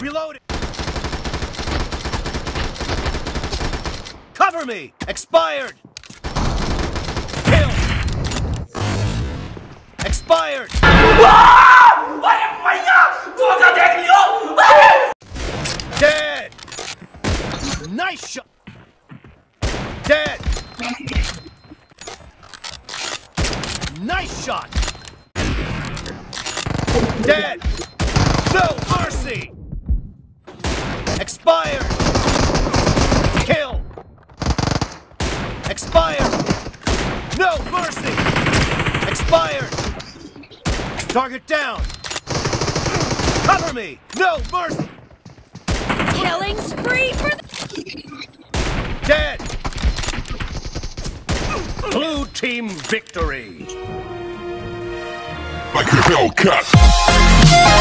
Reloading! Cover me! Expired! Kill! Expired! Dead! Nice shot! Dead! Nice shot! Dead! No mercy! Expired! Kill! Expired! No mercy! Expired! Target down! Cover me! No mercy! Killing spree for the... Dead! Blue team victory! Like a Hellcat.